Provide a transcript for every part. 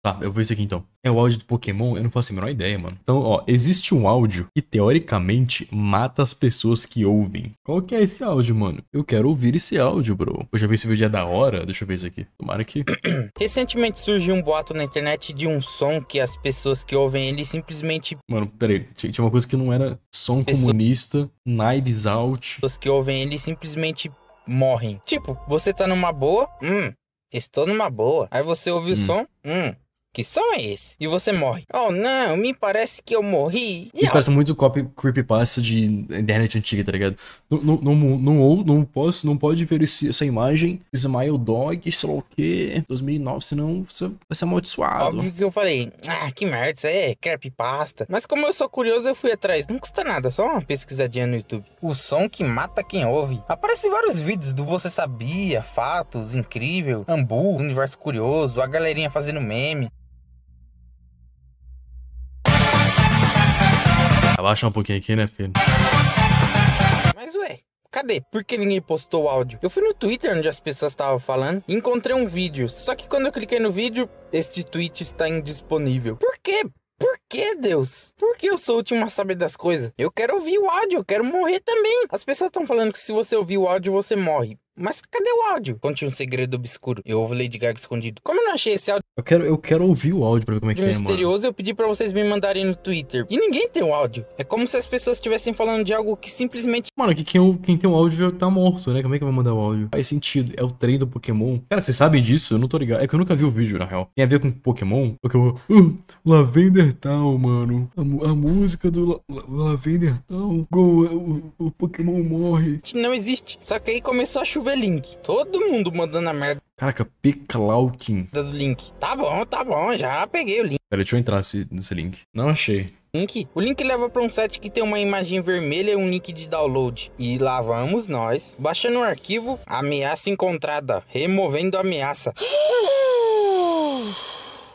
Tá, eu vou isso aqui então. É o áudio do Pokémon? Eu não faço a menor ideia, mano. Então, ó, existe um áudio que teoricamente mata as pessoas que ouvem. Qual que é esse áudio, mano? Eu quero ouvir esse áudio, bro. Eu já vi esse vídeo é da hora. Deixa eu ver isso aqui. Tomara que. Recentemente surgiu um boato na internet de um som que as pessoas que ouvem ele simplesmente. Mano, peraí. Tinha tinha uma coisa que não era som comunista, Knives Out. pessoas que ouvem ele simplesmente morrem. Tipo, você tá numa boa, hum, estou numa boa. Aí você ouve o Hum. som, hum, que som é esse? E você morre. Oh não, me parece que eu morri. Isso parece muito copy, creepypasta de internet antiga, tá ligado? Não, não, não, não, ou- não posso, não pode ver esse- essa imagem, Smile Dog, sei lá o que, 2009, senão você vai ser amaldiçoado. Óbvio que eu falei, ah, que merda, isso aí é creepypasta. Mas como eu sou curioso, eu fui atrás. Não custa nada, só uma pesquisadinha no YouTube. O som que mata quem ouve. Aparece vários vídeos do Você Sabia, Fatos, Incrível, Ambu, Universo Curioso, a galerinha fazendo meme. Abaixa um pouquinho aqui, né? Porque... Mas ué, cadê? Por que ninguém postou o áudio? Eu fui no Twitter onde as pessoas estavam falando e encontrei um vídeo. Só que quando eu cliquei no vídeo, este tweet está indisponível. Por quê? Por que, Deus? Por que eu sou o último a saber das coisas? Eu quero ouvir o áudio, eu quero morrer também. As pessoas estão falando que se você ouvir o áudio, você morre. Mas cadê o áudio? Conte um segredo obscuro. Eu ouvo Lady Gaga escondido. Como eu não achei esse áudio Eu quero, eu quero ouvir o áudio pra ver como é que é, mano. misterioso, eu pedi pra vocês me mandarem no Twitter. E ninguém tem o áudio. É como se as pessoas estivessem falando de algo que simplesmente Mano, aqui quem, quem tem o áudio já tá morto, né? Como é que vai mandar o áudio? Faz sentido. É o trem do Pokémon. Cara, vocês sabem disso? Eu não tô ligado. É que eu nunca vi o vídeo, na real. Tem a ver com Pokémon? Porque eu. Uh, Lavender Town, mano. A, a música do La- La- Lavender Town. Go, o, o Pokémon morre. não existe. Só que aí começou a chover link. Todo mundo mandando a merda Caraca, Peclaukin. do link. Tá bom, tá bom, já peguei o link. Pera, deixa eu entrar nesse, nesse link. Não achei. link. O link leva pra um site que tem uma imagem vermelha e um link de download. E lá vamos nós, baixando o arquivo, ameaça encontrada, removendo a ameaça.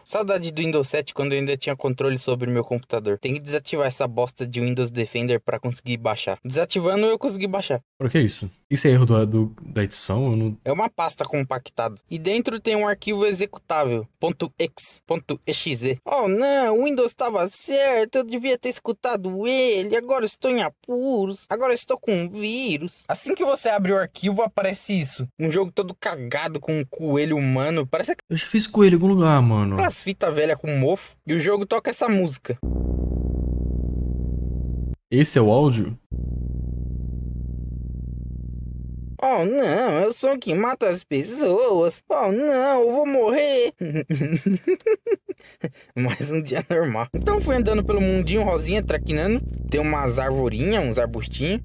Saudade do Windows 7 quando eu ainda tinha controle sobre meu computador. Tem que desativar essa bosta de Windows Defender pra conseguir baixar. Desativando eu consegui baixar. Por que isso? Isso é erro do, do- da edição? Não. É uma pasta compactada. E dentro tem um arquivo executável. .x, .exe. Oh não, o Windows estava certo. Eu devia ter escutado ele. Agora estou em apuros. Agora estou com um vírus. Assim que você abre o arquivo, aparece isso. Um jogo todo cagado com um coelho humano. Parece Eu já fiz coelho em algum lugar, mano. aquelas fitas velhas com mofo. E o jogo toca essa música. Esse é o áudio? Oh não, é o som que mata as pessoas. Oh não, eu vou morrer. Mais um dia normal. Então fui andando pelo mundinho rosinha, traquinando. Tem umas arvorinhas, uns arbustinhos.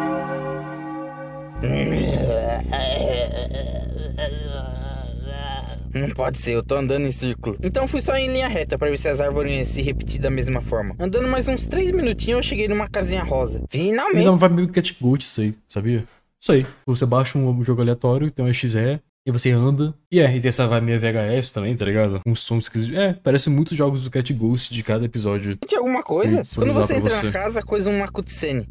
Não pode ser, eu tô andando em círculo. Então fui só em linha reta pra ver se as árvores iam se repetir da mesma forma. Andando mais uns 3 minutinhos, eu cheguei numa casinha rosa. Finalmente! Ainda vai meio Cat Goat isso aí, sabia? Isso aí. Você baixa um jogo aleatório, tem um XE, e você anda. E é, e tem essa vibe meio VHS também, tá ligado? Um som esquisito. É, parece muitos jogos do Cat Ghost de cada episódio. de alguma coisa. Hum, Quando você entra você. na casa, coisa uma cutscene.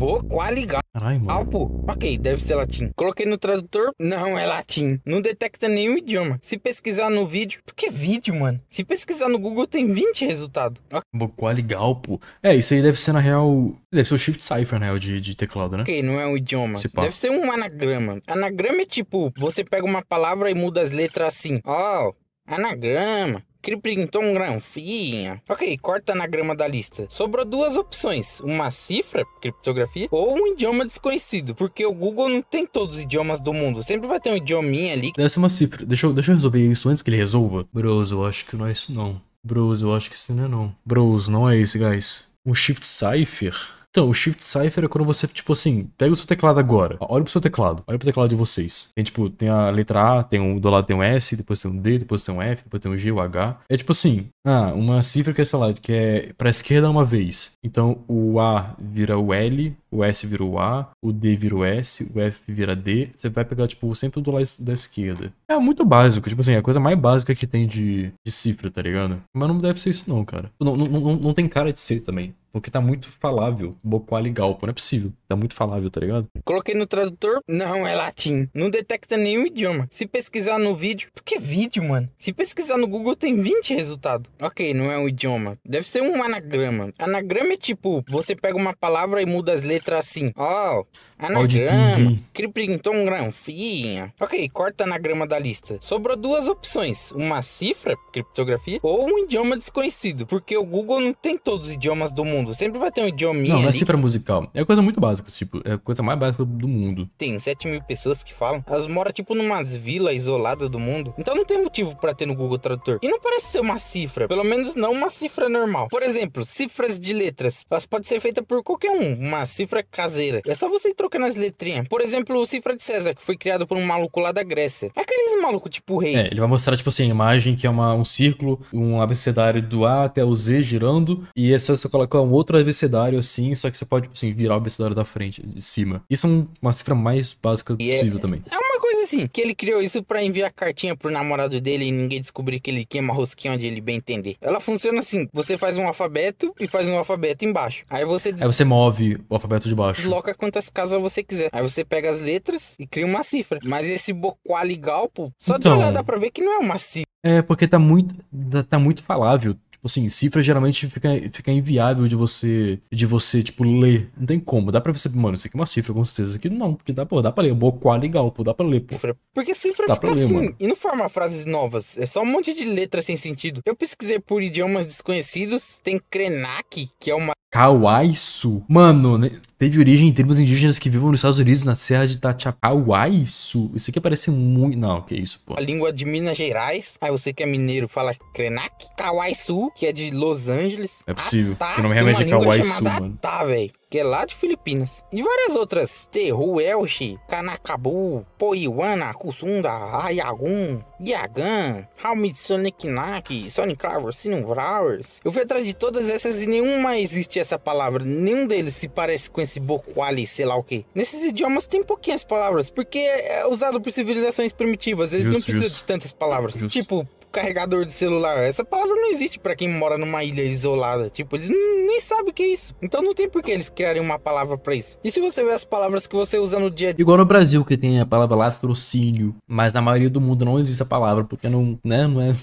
Boa qualidade. Caralho, mano. Alpo, ok, deve ser latim. Coloquei no tradutor, não é latim. Não detecta nenhum idioma. Se pesquisar no vídeo, por que vídeo, mano? Se pesquisar no Google, tem 20 resultados. Boquá legal, pô. É, isso aí deve ser na real. Deve ser o Shift Cipher, na real, de, de teclado, né? Ok, não é um idioma. Deve ser um anagrama. Anagrama é tipo, você pega uma palavra e muda as letras assim. Oh, anagrama. Criprinton granfinha. Ok, corta anagrama da lista. Sobrou duas opções: uma cifra, criptografia, ou um idioma desconhecido. Porque o Google não tem todos os idiomas do mundo. Sempre vai ter um idiominha ali. Deve ser uma cifra. Deixa eu, deixa eu resolver isso antes que ele resolva. Bros, eu acho que não é isso, não. Bros, eu acho que isso não é não. Bros, não é isso, guys. Um Shift Cipher Então, o Shift Cipher é quando você, tipo assim, pega o seu teclado agora. Olha pro seu teclado. Olha pro teclado de vocês. Tem, tipo, tem a letra A, tem um, do lado tem um S, depois tem um D, depois tem um F, depois tem um G, o H. É tipo assim, ah, uma cifra que é, sei lá, que é pra esquerda uma vez. Então, o A vira o L, o S vira o A, o D vira o S, o F vira D. Você vai pegar, tipo, sempre do lado da esquerda. É muito básico, tipo assim, é a coisa mais básica que tem de, de cifra, tá ligado? Mas não deve ser isso não, cara. Não, não, não, não tem cara de ser também. Porque tá muito falável. Boquali Galpo. Não é possível. Tá muito falável, tá ligado? Coloquei no tradutor. Não, é latim. Não detecta nenhum idioma. Se pesquisar no vídeo. Por que vídeo, mano? Se pesquisar no Google, tem 20 resultados. Ok, não é um idioma. Deve ser um anagrama. Anagrama é tipo: você pega uma palavra e muda as letras assim. Ó, oh, anagrama. Criprinton granfinha. Ok, corta anagrama da lista. Sobrou duas opções: uma cifra, criptografia, ou um idioma desconhecido. Porque o Google não tem todos os idiomas do mundo mundo. Sempre vai ter um idiominha. Não, não é cifra musical. É coisa muito básica, tipo, é a coisa mais básica do mundo. Tem 7 mil pessoas que falam. Elas moram, tipo, numa vila isolada do mundo. Então não tem motivo para ter no Google Tradutor. E não parece ser uma cifra. Pelo menos não uma cifra normal. Por exemplo, cifras de letras. Elas podem ser feitas por qualquer um. Uma cifra caseira. É só você ir trocando as letrinhas. Por exemplo, cifra de César, que foi criado por um maluco lá da Grécia. É aqueles malucos tipo rei. É, ele vai mostrar, tipo assim, a imagem que é uma, um círculo, um abecedário do A até o Z girando. E essa você coloca um outro abecedário assim, só que você pode, assim, virar o abecedário da frente, de cima. Isso é uma cifra mais básica e é possível é, também. É uma coisa assim, que ele criou isso para enviar cartinha pro namorado dele e ninguém descobrir que ele queima rosquinha onde ele bem entender. Ela funciona assim, você faz um alfabeto e faz um alfabeto embaixo. Aí você... Aí você move o alfabeto de baixo. Desloca quantas casas você quiser. Aí você pega as letras e cria uma cifra. Mas esse boqualigal, pô, só então... de olhar dá pra ver que não é uma cifra. É, porque tá muito, tá muito falável. Tipo assim, cifra geralmente fica, fica inviável de você, de você, tipo, ler. Não tem como. Dá pra você, mano, isso aqui é uma cifra, com certeza. Isso aqui não, porque dá, pô, dá pra ler. Boquá legal, pô, dá pra ler, pô. Porque cifra dá fica ler, assim, mano. e não forma frases novas. É só um monte de letras sem sentido. Eu pesquisei por idiomas desconhecidos. Tem Krenak, que é uma Kawaisu. Mano, né? teve origem em tribos indígenas que vivem nos Estados Unidos, na Serra de Itachapauaiçu. Isso aqui parece muito... Não, que isso, pô. A língua de Minas Gerais. Aí você que é mineiro fala Krenak. Kawaisu, que é de Los Angeles. É possível. Ah, tá. Que não me remete a Kawaisu, mano. Tá, velho que é lá de Filipinas. E várias outras. Tehu, Elche, Kanakabu, Poiwana, Kusunda, Ayagun, Yagan, Halmid Soniknak, Sonic Sinuvrawers. Eu fui atrás de todas essas e nenhuma existe essa palavra. Nenhum deles se parece com esse Bokwali, sei lá o que. Nesses idiomas tem pouquinhas palavras, porque é usado por civilizações primitivas. Eles justo, não precisam justo. de tantas palavras. Justo. Tipo, carregador de celular. Essa palavra não existe para quem mora numa ilha isolada. Tipo, eles nem sabem o que é isso. Então não tem por que eles criarem uma palavra para isso. E se você vê as palavras que você usa no dia a dia? Igual no Brasil, que tem a palavra latrocínio. Mas na maioria do mundo não existe a palavra, porque não, né, não é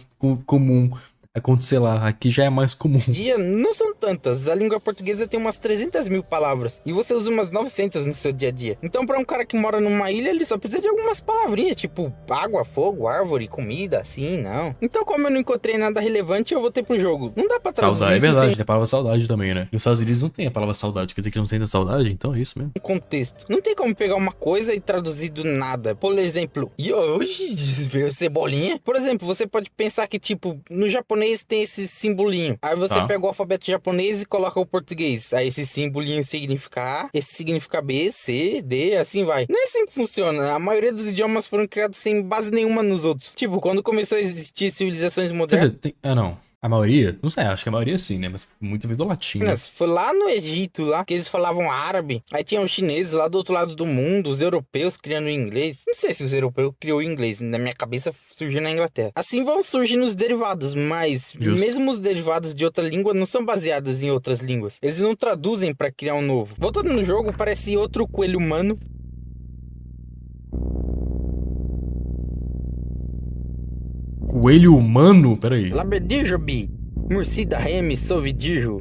comum acontecer lá. Aqui já é mais comum. Dia não são tantas. A língua portuguesa tem umas 300 mil palavras. E você usa umas 900 no seu dia a dia. Então, para um cara que mora numa ilha, ele só precisa de algumas palavrinhas, tipo água, fogo, árvore, comida, assim, não. Então, como eu não encontrei nada relevante, eu voltei pro jogo. Não dá pra traduzir Saudade, é verdade. Sem... Tem a palavra saudade também, né? Nos Estados Unidos não tem a palavra saudade. Quer dizer que não sente saudade? Então é isso mesmo. Um contexto. Não tem como pegar uma coisa e traduzir do nada. Por exemplo, hoje veio cebolinha. Por exemplo, você pode pensar que, tipo, no japonês tem esse simbolinho. Aí você tá. pega o alfabeto japonês e coloca o português. Aí esse simbolinho significa A, esse significa B, C, D, assim vai. Não é assim que funciona. A maioria dos idiomas foram criados sem base nenhuma nos outros. Tipo, quando começou a existir civilizações modernas. Quer dizer, tem... Ah, não. A maioria? Não sei, acho que a maioria sim, né? Mas muito vem do latim. Né? Foi lá no Egito, lá, que eles falavam árabe. Aí tinha os chineses lá do outro lado do mundo, os europeus criando inglês. Não sei se os europeus criou inglês, na minha cabeça surgiu na Inglaterra. Assim vão surgindo os derivados, mas Justo. mesmo os derivados de outra língua não são baseados em outras línguas. Eles não traduzem para criar um novo. Voltando no jogo, parece outro coelho humano Coelho humano? Peraí. Labedijo, bi. Murcida reme, sovidijo.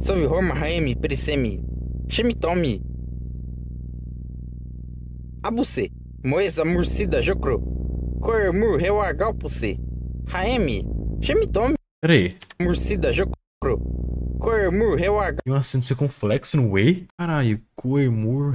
Sovi roma reme, presemi. Chemitomi. Abuse. Moesa murcida jokro. jocro. Cormur rewagalpuse. Raeme. pera Peraí. Murcida jokro, coermur rewagal. Tem um acento circunflexo no E? Caralho. Coemur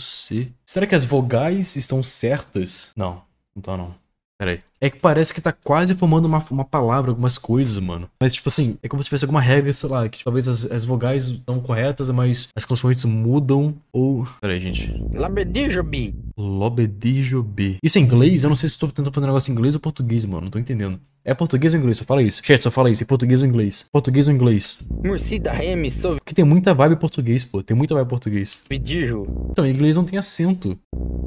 c. Será que as vogais estão certas? Não. Não tá não. Peraí. É que parece que tá quase formando uma, uma palavra, algumas coisas, mano. Mas, tipo assim, é como se tivesse alguma regra, sei lá, que talvez as, as vogais estão corretas, mas as consoantes mudam ou. Pera aí, gente. Labedijobi. Lobedijobi. Isso é inglês? Eu não sei se tô tentando fazer um negócio em inglês ou português, mano. Não tô entendendo. É português ou inglês? Só fala isso. Chat, só fala isso. É português ou inglês? Português ou inglês? Murcida Remi Porque tem muita vibe português, pô. Tem muita vibe português. Sovidijo. Então, em inglês não tem acento.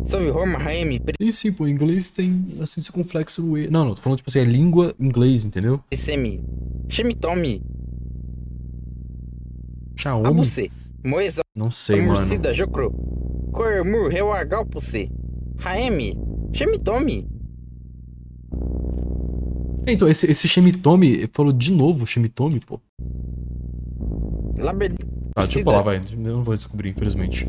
Sovi Roma Remi Tem sim, pô. Em inglês tem assim circunflexo Não, não. Tô falando, tipo assim, é língua inglês, entendeu? Semi. Shemitomi. Xiaomi. Abuse. Moesa. Não sei, mano. Murcida Jokro. Kormur Rewagalpuse. Raemi. Shemitomi. Então, esse, esse Shemitomi falou de novo Shemitomi, pô. Labed... Tá, deixa eu pular, vai. Eu não vou descobrir, infelizmente.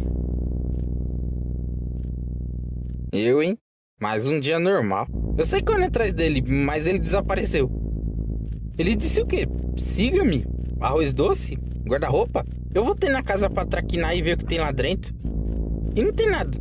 Eu, hein? Mais um dia normal. Eu sei que eu atrás dele, mas ele desapareceu. Ele disse o quê? Siga-me. Arroz doce? Guarda-roupa? Eu voltei na casa pra traquinar e ver o que tem lá dentro. E não tem nada.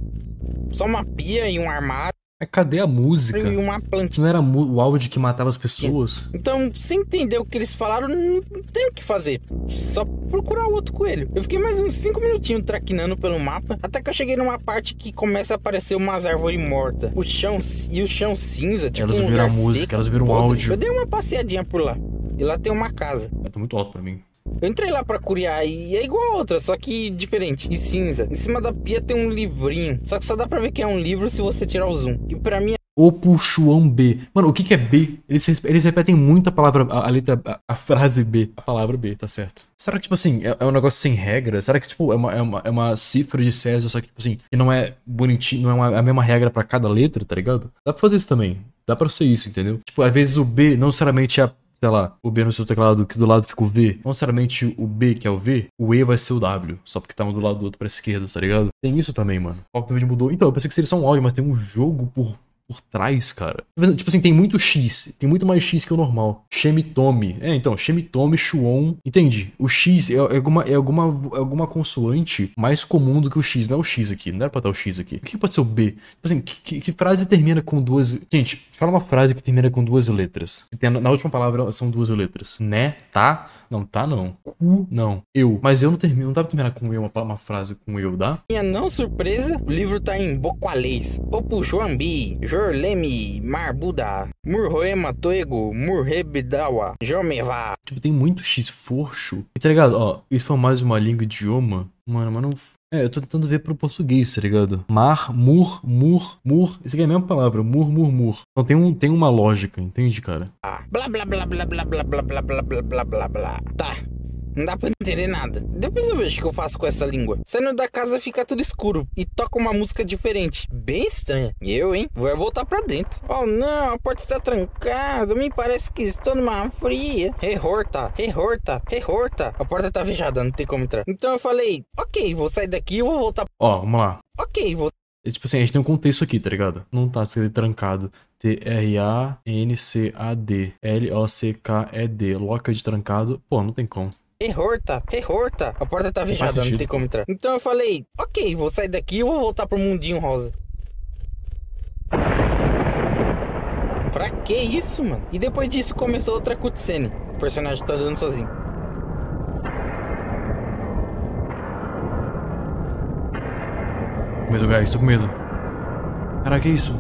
Só uma pia e um armário Mas cadê a música? e uma. Isso não era o áudio que matava as pessoas? Então, sem entender o que eles falaram, não tem o que fazer. Só procurar outro coelho. Eu fiquei mais uns 5 minutinhos traquinando pelo mapa, até que eu cheguei numa parte que começa a aparecer umas árvores mortas. O chão e o chão cinza, tipo Elas um ouviram a lugar música, seco, elas ouviram o áudio. Eu dei uma passeadinha por lá. E lá tem uma casa. Tá muito alto pra mim. Eu entrei lá pra curiar e é igual a outra, só que diferente. E cinza. Em cima da pia tem um livrinho. Só que só dá pra ver que é um livro se você tirar o zoom. E pra mim Opuxuão B. Mano, o que que é B? Eles, eles repetem muito a palavra, a, a letra, a, a frase B. A palavra B, tá certo. Será que, tipo assim, é, é um negócio sem regra? Será que, tipo, é uma, é uma, é uma cifra de César, só que, tipo assim, que não é bonitinho, não é uma- a mesma regra pra cada letra, tá ligado? Dá pra fazer isso também. Dá pra ser isso, entendeu? Tipo, às vezes o B não necessariamente é a sei lá, o B no seu teclado que do lado fica o V, não necessariamente o B que é o V, o E vai ser o W, só porque tá um do lado do outro pra esquerda, tá ligado? Tem isso também, mano. O foco do vídeo mudou. Então, eu pensei que seria só um áudio, mas tem um jogo por, por trás, cara. Tipo assim, tem muito X, tem muito mais X que o normal. Shemitomi. É, então, Shemitomi, Shuon. Entende? O X é, é alguma, é, alguma, é alguma consoante mais comum do que o X. Não é o X aqui, não era pra estar o X aqui. O que pode ser o B? Tipo assim, que, que- que frase termina com duas. Gente, fala uma frase que termina com duas letras. Tem- na última palavra são duas letras. Né? Tá? Não, tá não. Cu, não. Eu. Mas eu não termino, não dá pra terminar com eu, uma, uma frase com eu, dá? Minha não surpresa, o livro tá em boqualês. Opuxuambi, Jorlemi, Marbuda, Murroema Toego, Murrebidawa, Jomeva. Tipo, tem muito X forcho. E tá ligado? Ó, isso foi mais uma língua idioma. Mano, mas não. É, eu tô tentando ver pro português, tá ligado? Mar, mur, mur, mur. Isso aqui é a mesma palavra. Mur, mur, mur. Então tem, um, tem uma lógica, entende, cara? Blá blá blá blá blá blá blá blá blá blá blá blá blá. Tá. Não dá pra entender nada. Depois eu vejo o que eu faço com essa língua. Saindo da casa fica tudo escuro e toca uma música diferente. Bem estranha. E eu, hein? Vou voltar pra dentro. Oh não, a porta está trancada. Me parece que estou numa fria. Rehorta, rehorta, rehorta. A porta tá fechada, não tem como entrar. Então eu falei, ok, vou sair daqui e vou voltar. Ó, vamos lá. Ok, vou É, tipo assim, a gente tem um contexto aqui, tá ligado? Não tá escrito trancado. T-R-A-N-C-A-D. L-O-C-K-E-D. Loca de trancado. Pô, não tem como. Rehorta, rehorta. A porta tá fechada, não tem como entrar. Então eu falei, ok, vou sair daqui e vou voltar pro mundinho rosa. Pra que isso, mano? E depois disso começou outra cutscene. O personagem tá andando sozinho. Com medo, guys, tô com medo. Caraca, que isso?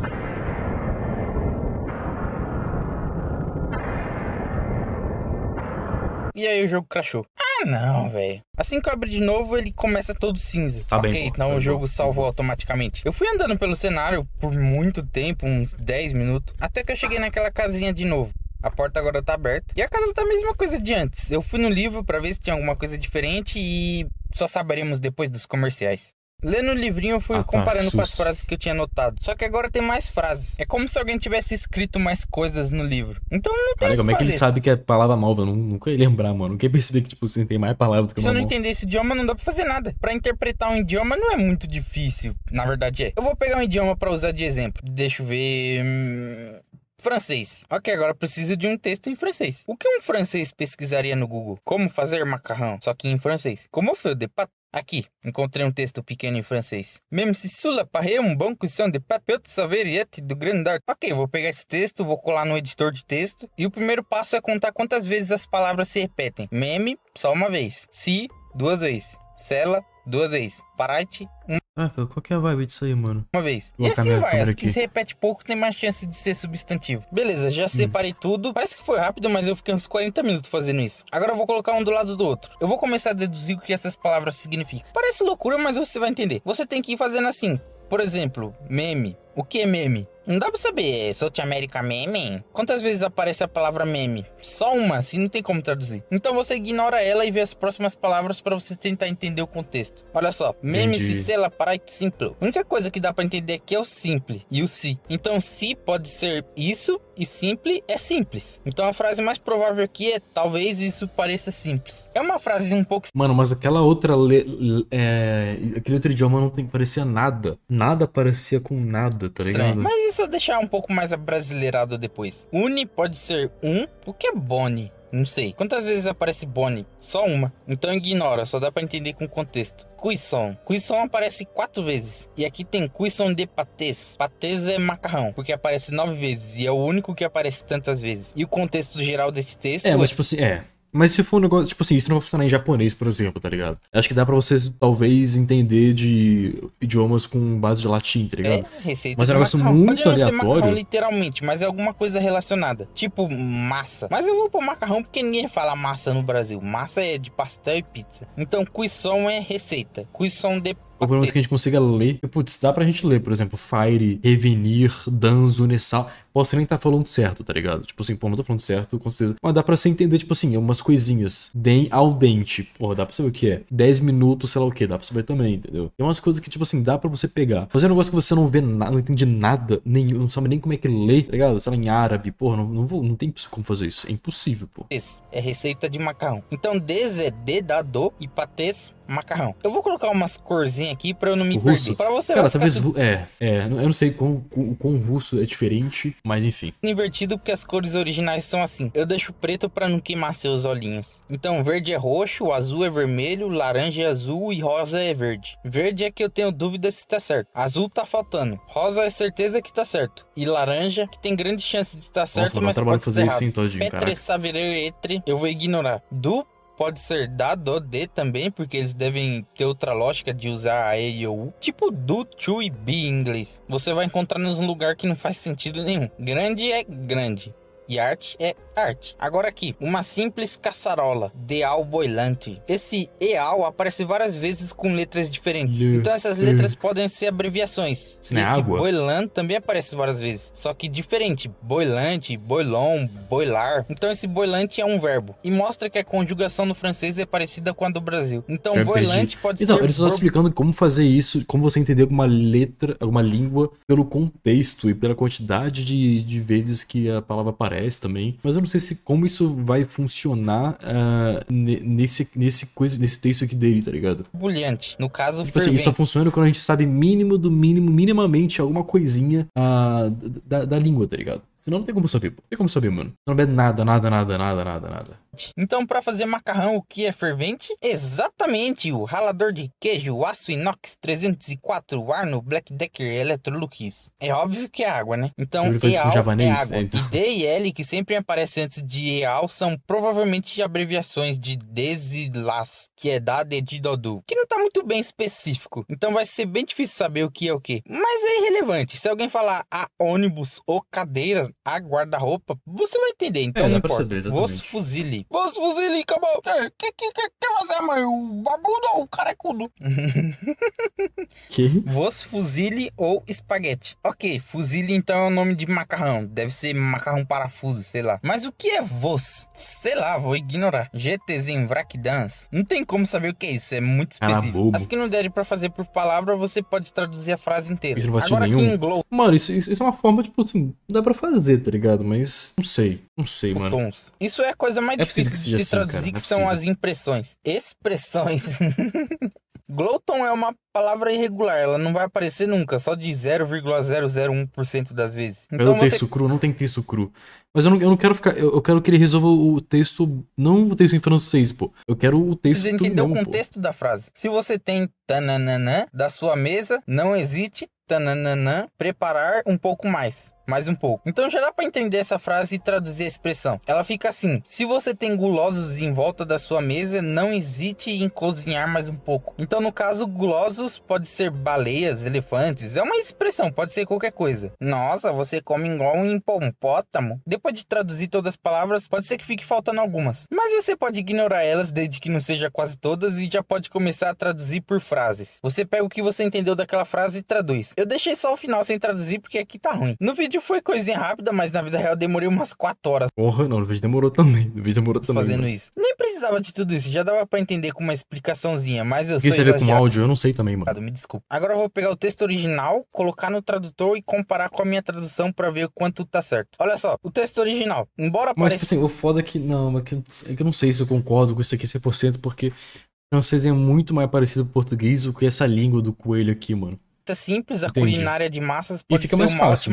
E aí o jogo crashou. Ah, não, velho. Assim que eu abro de novo, ele começa todo cinza. Tá bem, ok, pô. então Tá o jogo bom. salvou automaticamente. Eu fui andando pelo cenário por muito tempo, uns 10 minutos, até que eu cheguei naquela casinha de novo. A porta agora tá aberta. E a casa tá a mesma coisa de antes. Eu fui no livro pra ver se tinha alguma coisa diferente e só saberemos depois dos comerciais. Lendo o livrinho, eu fui Ah, tá, comparando com as frases que eu tinha anotado. Só que agora tem mais frases. É como se alguém tivesse escrito mais coisas no livro. Então não tem Cara, o como é que ele sabe que é palavra nova? Eu nu- nunca ia lembrar, mano. Nunca ia perceber que, tipo, você tem mais palavra do que Se eu não entender esse idioma, não dá pra fazer nada. Pra interpretar um idioma não é muito difícil. Na verdade é. Eu vou pegar um idioma pra usar de exemplo. Deixa eu ver. hum, Francês. Ok, agora preciso de um texto em francês. O que um francês pesquisaria no Google? Como fazer macarrão, só que em francês. Como faire de pâte? Aqui, encontrei um texto pequeno em francês. Même si cela paraît um bon cuisson de pâte, peut savoir être de grande art. Ok, vou pegar esse texto, vou colar no editor de texto. E o primeiro passo é contar quantas vezes as palavras se repetem. Meme, só uma vez. Si, duas vezes. Cela, duas vezes. Parate, uma Caraca, qual que é a vibe disso aí, mano? uma vez. Vou E assim vai, as que aqui. se repete pouco tem mais chance de ser substantivo. Beleza, Hum. já separei tudo. Parece que foi rápido, mas eu fiquei uns 40 minutos fazendo isso. Agora eu vou colocar um do lado do outro. Eu vou começar a deduzir o que essas palavras significam. Parece loucura, mas você vai entender. Você tem que ir fazendo assim. Por exemplo, meme. O que é meme? Não dá pra saber. South America meme? Quantas vezes aparece a palavra meme? Só uma, assim não tem como traduzir. Então você ignora ela e vê as próximas palavras pra você tentar entender o contexto. Olha só, meme se sela para simple. A única coisa que dá pra entender aqui é o simple e o si. Então si pode ser isso e simple é simples. Então a frase mais provável aqui é talvez isso pareça simples. É uma frase um pouco Mano, mas aquela outra. le- é, aquele outro idioma não tem, parecia nada. Nada parecia com nada, tá estranha. ligado? Mas isso eu deixar um pouco mais abrasileirado depois. Uni pode ser um. O que é boni? Não sei. Quantas vezes aparece boni? Só uma. Então ignora, só dá pra entender com contexto. Cuisson. Cuisson aparece quatro vezes. E aqui tem cuisson de pâtés. Pâtés é macarrão, porque aparece nove vezes. E é o único que aparece tantas vezes. E o contexto geral desse texto É, mas tipo assim, é. Mas se for um negócio, tipo assim, isso não vai funcionar em japonês, por exemplo, tá ligado? Acho que dá pra vocês, talvez, entender de idiomas com base de latim, tá É ligado? receita Mas é um negócio macarrão. muito Pode não ser aleatório. macarrão literalmente, mas é alguma coisa relacionada. Tipo massa. Mas eu vou pôr macarrão porque ninguém fala massa no Brasil. Massa é de pastel e pizza. Então cuisson é receita. Cuisson de O problema é patê. que a gente consiga ler. E, Putz, dá pra gente ler, por exemplo, Fire, Revenir, Danzo, Nessal. Posso nem estar falando certo, tá ligado? Tipo assim, pô, não tô falando certo, com certeza. Mas dá pra você entender, tipo assim, umas coisinhas. Den ao dente. Porra, dá pra saber o que é. 10 minutos, sei lá o que. Dá pra saber também, entendeu? Tem umas coisas que, tipo assim, dá pra você pegar. Mas um negócio que você não vê nada, não entende nada, nenhum, não sabe nem como é que lê, tá ligado? Sei lá, em árabe. Porra, não, não, vou, não tem como fazer isso. É impossível, pô. Patês é receita de macarrão. Então des é dedado e patês macarrão. Eu vou colocar umas corzinhas aqui pra eu não me O perder. russo? Pra você Cara, talvez. tudo É, é. Eu não sei quão, quão russo é diferente, mas enfim. invertido porque as cores originais são assim. Eu deixo preto pra não queimar seus olhinhos. Então verde é roxo, azul é vermelho, laranja é azul e rosa é verde. Verde é que eu tenho dúvida se tá certo. Azul tá faltando. Rosa é certeza que tá certo. E laranja que tem grande chance de estar certo, Nossa, mas trabalho pode fazer isso, errado. Todinho, Petre, caraca. savere, etre, eu vou ignorar. Du pode ser da, do, de também, porque eles devem ter outra lógica de usar a E e o U. Tipo do, to e be em inglês. Você vai encontrar nos lugar que não faz sentido nenhum. Grande é grande. E arte é arte. Agora aqui, uma simples caçarola, deal boilante. Esse eal aparece várias vezes com letras diferentes. Le- Então essas le- letras podem ser abreviações. É Esse água? boilant também aparece várias vezes, só que diferente. Boilante, boilon, boilar. Então esse boilante é um verbo e mostra que a conjugação no francês é parecida com a do Brasil. Então Já boilante perdi. pode Então, ser ele só tá verbo- explicando como fazer isso, como você entender alguma letra, alguma língua pelo contexto e pela quantidade de, de vezes que a palavra aparece também. Mas eu não sei se como isso vai funcionar ne- nesse, nesse, coisa, nesse texto aqui dele, tá ligado? borbulhante. No caso, Tipo assim, isso só funciona quando a gente sabe mínimo do mínimo, minimamente, alguma coisinha ah, da, da língua, tá ligado? Senão não tem como saber, pô. Não tem como saber, mano. Não é nada, nada, nada, nada, nada, nada. Então, para fazer macarrão, o que é fervente? Exatamente, o ralador de queijo aço inox 304 Arno Black Decker Electrolux. É óbvio que é água, né? Então, com EAL javanês? é água. É, então. E D e L, que sempre aparecem antes de EAL, são provavelmente abreviações de des e las, que é da, de, de, dodu, que não tá muito bem específico. Então, vai ser bem difícil saber o que é o que. Mas é irrelevante. Se alguém falar a ônibus ou cadeira, a guarda-roupa, você vai entender. Então, É, não importa. saber. Vos fuzile. Vos fuzile, acabou. O que, que, que quer fazer, mãe? O babudo ou o carecudo? Que? Vos fuzile ou espaguete. Ok, fuzile então é o nome de macarrão. Deve ser macarrão parafuso, sei lá. Mas o que é vos? Sei lá, vou ignorar. GTZ em Vrakdance. Não tem como saber o que é isso, é muito específico. bobo. As que não derem pra fazer por palavra, você pode traduzir a frase inteira. Agora nenhum. em Glow Mano, isso, isso, isso é uma forma, tipo assim, dá pra fazer, tá ligado? Mas não sei, não sei, mano. tons. Isso é a coisa mais É difícil de se assim, traduzir, cara, é que são possível. as impressões. Expressões. Glowton é uma palavra irregular, ela não vai aparecer nunca, só de 0,001% das vezes. Então Mas o texto cru, não tem texto cru. Mas eu não, eu não quero ficar. Eu, eu, quero que ele resolva o texto. Não o texto em francês, pô. Eu quero o texto. Você entendeu o contexto pô. da frase. Se você tem tananana da sua mesa, não hesite, tananana, preparar um pouco mais mais um pouco. Então já dá para entender essa frase e traduzir a expressão. Ela fica assim: se você tem gulosos em volta da sua mesa, não hesite em cozinhar mais um pouco. Então no caso, gulosos pode ser baleias, elefantes, é uma expressão, pode ser qualquer coisa. Nossa, você come igual um hipopótamo. Depois de traduzir todas as palavras, pode ser que fique faltando algumas, mas você pode ignorar elas desde que não seja quase todas e já pode começar a traduzir por frases. Você pega o que você entendeu daquela frase e traduz. Eu deixei só o final sem traduzir porque aqui tá ruim. No vídeo vídeo foi coisinha rápida, mas na vida real demorei umas 4 horas. Porra, não, no vídeo demorou também. No vídeo demorou também. Fazendo mano. isso. Nem precisava de tudo isso, já dava para entender com uma explicaçãozinha, mas eu o que você vê com áudio? Eu não sei também, mano. Me desculpa. Agora eu vou pegar o texto original, colocar no tradutor e comparar com a minha tradução para ver quanto tá certo. Olha só, o texto original, embora Mas, tipo assim, o foda é que, não, é que, é que eu não sei se eu concordo com isso aqui 100%, porque francês é muito mais parecido com português do que essa língua do coelho aqui, mano simples, a Entendi. culinária de massas pode ser mais uma fácil.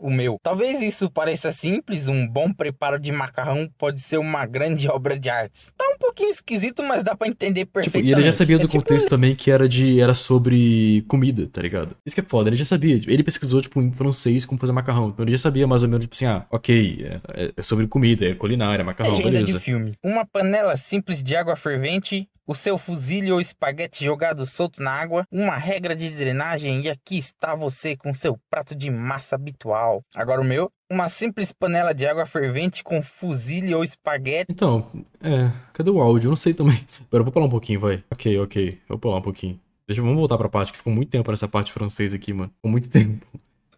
O meu. Talvez isso pareça simples, um bom preparo de macarrão pode ser uma grande obra de artes. Tá um pouquinho esquisito, mas dá para entender perfeitamente. Tipo, e ele já sabia do é, tipo, contexto tipo... também que era de era sobre comida, tá ligado? Isso que é foda, ele já sabia. Ele pesquisou, tipo, em francês como fazer macarrão. Então ele já sabia mais ou menos, tipo assim, ah, ok, é, é sobre comida, é culinária, macarrão, Legenda beleza. de filme. Uma panela simples de água fervente o seu fuzile ou espaguete jogado solto na água, uma regra de drenagem e aqui está você com seu prato de massa habitual. Agora o meu, uma simples panela de água fervente com fuzile ou espaguete. Então, é, cadê o áudio? Eu não sei também. Pera, eu vou pular um pouquinho, vai. Ok, ok, vou pular um pouquinho. Deixa, vamos voltar pra parte, que ficou muito tempo nessa parte francesa aqui, mano. Ficou muito tempo.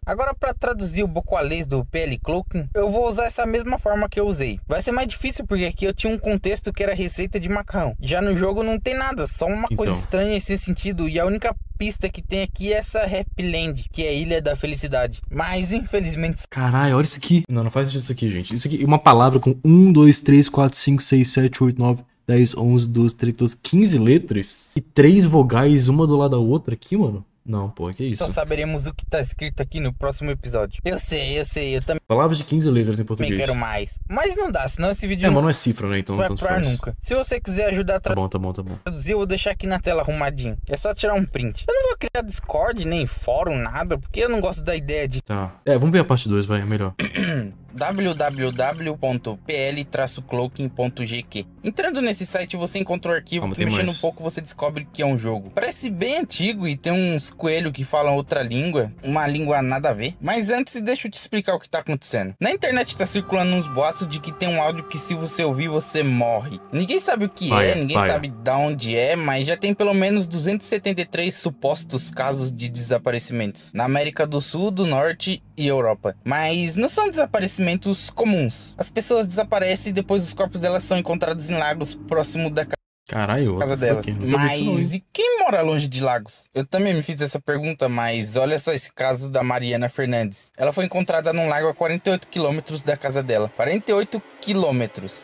Agora, para traduzir o bocalês do PL Cloaking, eu vou usar essa mesma forma que eu usei. Vai ser mais difícil porque aqui eu tinha um contexto que era receita de macarrão. Já no jogo não tem nada, só uma então. coisa estranha nesse sentido. E a única pista que tem aqui é essa Happy Land, que é a Ilha da Felicidade. Mas infelizmente. Caralho, olha isso aqui. Não, não faz sentido isso aqui, gente. Isso aqui é uma palavra com 1, 2, 3, 4, 5, 6, 7, 8, 9. 10, 11, 12, 13, 14, 15 letras e três vogais uma do lado da outra aqui, mano. Não, pô, que isso? Só saberemos o que tá escrito aqui no próximo episódio. Eu sei, eu sei, eu também. Palavras de 15 letras em português. Também quero mais. Mas não dá, senão esse vídeo. É, mas não é cifra, né? Então não vai nunca. Se você quiser ajudar a tra... Tá bom, tá bom, tá bom. traduzir, eu vou deixar aqui na tela arrumadinho. É só tirar um print. Eu não vou criar Discord, nem fórum, nada, porque eu não gosto da ideia de. Tá. É, vamos ver a parte 2, vai, é melhor. www.pl-cloaking.gq. Entrando nesse site, você encontra o arquivo Vamos que mexendo mais. um pouco você descobre que é um jogo. Parece bem antigo e tem uns coelhos que falam outra língua, uma língua nada a ver. Mas antes, deixa eu te explicar o que tá acontecendo. Na internet tá circulando uns boatos de que tem um áudio que se você ouvir, você morre. Ninguém sabe o que é, ninguém sabe de onde é, mas já tem pelo menos 273 supostos casos de desaparecimentos na América do Sul, do Norte e Europa. Mas não são desaparecimentos comuns. As pessoas desaparecem e depois os corpos delas são encontrados em lagos próximo da Caralho, casa delas. Mas e quem mora longe de lagos? Eu também me fiz essa pergunta, mas olha só esse caso da Mariana Fernandes. Ela foi encontrada num lago a 48 quilômetros da casa dela. 48 quilômetros.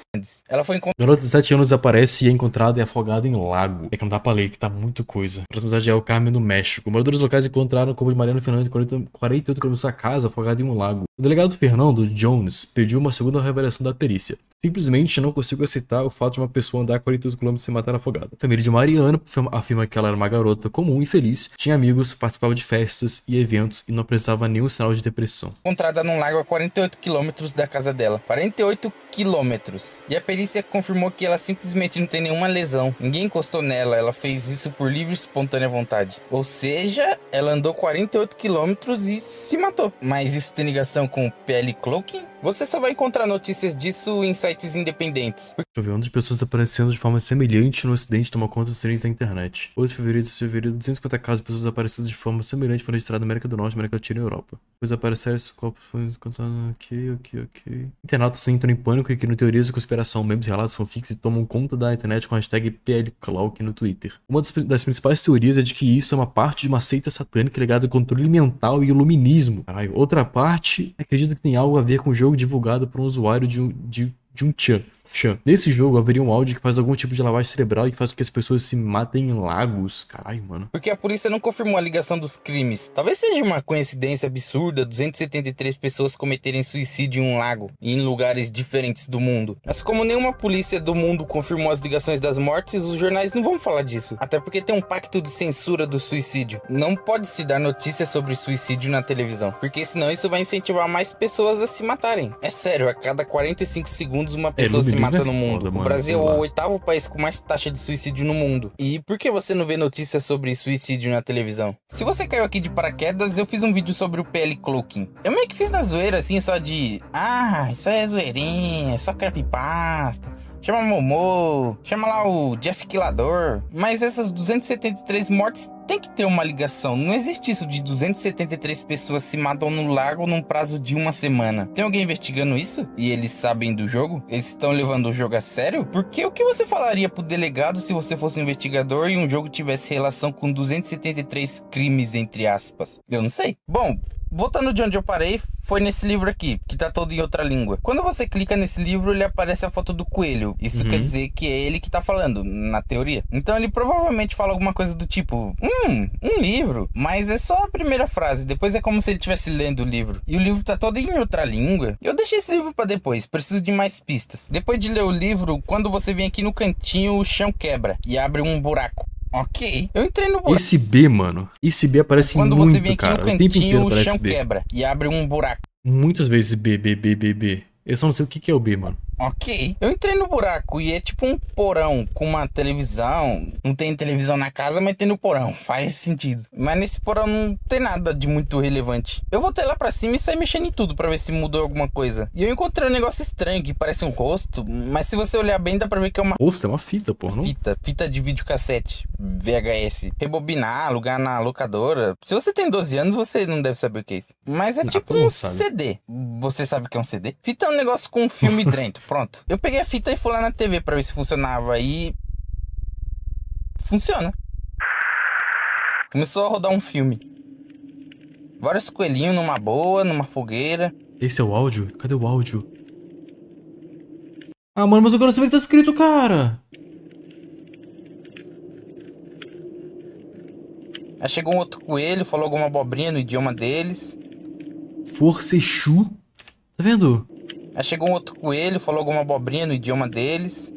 Ela foi encontrada. Garota de 7 anos aparece e é encontrada e afogada em lago. É que não dá pra ler, que tá muito coisa. Cidade é o Carmen, no México. Moradores locais encontraram o corpo de Mariana Fernandes 48 quilômetros da casa, afogada em um lago. O delegado Fernando Jones pediu uma segunda revelação da perícia. Simplesmente não consigo aceitar o fato de uma pessoa andar 48 km sem matar afogada. A família de Mariana afirma que ela era uma garota comum e feliz, tinha amigos, participava de festas e eventos e não apresentava nenhum sinal de depressão. Encontrada num lago a 48 km da casa dela. 48 quilômetros. E a perícia confirmou que ela simplesmente não tem nenhuma lesão. Ninguém encostou nela, ela fez isso por livre e espontânea vontade. Ou seja, ela andou 48 quilômetros e se matou. Mas isso tem ligação com o PL Cloaking? Você só vai encontrar notícias disso em sites independentes. Deixa eu ver, onde pessoas aparecendo de forma semelhante no ocidente toma conta dos trens da internet. 8 de fevereiro de fevereiro, 250 casos de pessoas desaparecidas de forma semelhante foram registradas na América do Norte, América Latina e Europa. Depois apareceram esse copo foi encontrado. Ok, ok, ok. Internautas entram em pânico e criam teorias de conspiração, membros relatos fanfics e tomam conta da internet com a hashtag PLCloak no Twitter. Uma das, das, principais teorias é de que isso é uma parte de uma seita satânica ligada ao controle mental e iluminismo. Caralho. Outra parte acredita que tem algo a ver com o jogo divulgado por um usuário de um, de, de um Chan. Nesse jogo haveria um áudio que faz algum tipo de lavagem cerebral e que faz com que as pessoas se matem em lagos. Caralho, mano. Porque a polícia não confirmou a ligação dos crimes. Talvez seja uma coincidência absurda 273 pessoas cometerem suicídio em um lago e em lugares diferentes do mundo. Mas como nenhuma polícia do mundo confirmou as ligações das mortes, os jornais não vão falar disso. Até porque tem um pacto de censura do suicídio. Não pode se dar notícias sobre suicídio na televisão, porque senão isso vai incentivar mais pessoas a se matarem. É sério, a cada 45 segundos uma pessoa se mata no mundo. foda, o mano, Brasil é o oitavo país com mais taxa de suicídio no mundo. E por que você não vê notícias sobre suicídio na televisão? Se você caiu aqui de paraquedas, eu fiz um vídeo sobre o PL Cloaking. Eu meio que fiz na zoeira, assim, só de... Ah, isso aí é zoeirinha, é só creepypasta. Chama Momô, chama lá o Jeff Killador. Mas essas 273 mortes tem que ter uma ligação. Não existe isso de 273 pessoas se matam no lago num prazo de uma semana. Tem alguém investigando isso? E eles sabem do jogo? Eles estão levando o jogo a sério? Porque o que você falaria pro delegado se você fosse um investigador e um jogo tivesse relação com 273 crimes, entre aspas? Eu não sei. Bom, Voltando de onde eu parei, foi nesse livro aqui, que tá todo em outra língua. Quando você clica nesse livro, ele aparece a foto do coelho. Isso Uhum. quer dizer que é ele que tá falando, na teoria. Então ele provavelmente fala alguma coisa do tipo: Hum, um livro. Mas é só a primeira frase. Depois é como se ele estivesse lendo o livro. E o livro tá todo em outra língua. Eu deixei esse livro pra depois, preciso de mais pistas. Depois de ler o livro, quando você vem aqui no cantinho, o chão quebra e abre um buraco. Ok. Eu entrei no buraco. Esse B, mano. Esse B aparece Quando você vem muito, aqui cara. no O tempo inteiro cantinho, o aparece chão B. quebra e abre um buraco. Muitas vezes B, B, B, B, B. Eu só não sei o que que é o B, mano. Ok. Eu entrei no buraco e é tipo um porão com uma televisão. Não tem televisão na casa, mas tem no porão. Faz sentido. Mas nesse porão não tem nada de muito relevante. Eu voltei lá pra cima e saí mexendo em tudo pra ver se mudou alguma coisa. E eu encontrei um negócio estranho que parece um rosto, mas se você olhar bem dá pra ver que é uma Poxa, é uma fita, pô. Não? fita, fita de videocassete, VHS. Rebobinar, alugar na locadora. Se você tem 12 anos, você não deve saber o que é isso. Mas é Não, tipo não um sabe. CD. Você sabe o que é um CD? Fita é um negócio com um filme dentro. Pronto. Eu peguei a fita e fui lá na TV pra ver se funcionava e. Funciona. Começou a rodar um filme. Vários coelhinhos numa boa, numa fogueira. Esse é o áudio? Cadê o áudio? Ah, mano, mas eu quero saber o que tá escrito, cara. Aí chegou um outro coelho, falou alguma abobrinha no idioma deles. Força Exu. Tá vendo? Aí chegou um outro coelho, falou alguma abobrinha no idioma deles.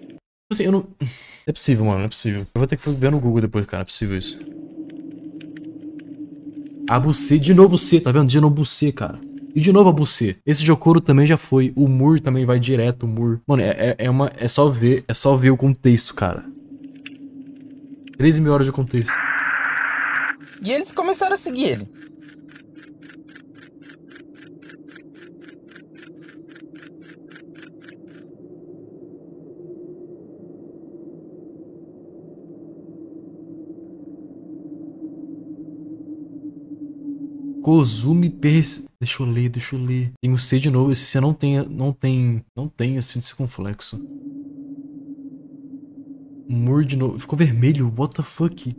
Assim, eu não. É possível, mano, não é possível. Eu vou ter que ver no Google depois, cara. É possível isso. Abucê, de novo C, tá vendo? De novo C, cara. E de novo Abucê. Esse Jokoro também já foi. O Mur também vai direto, o Mur. Mano, é, é, é uma. É só ver. É só ver o contexto, cara. 13 mil horas de contexto. E eles começaram a seguir ele. Kozumi Pers... Deixa eu ler, deixa eu ler. Tem o C de novo. Esse C não tem. Não tem. Não tem assim circunflexo. Mur de novo. Ficou vermelho. What the fuck?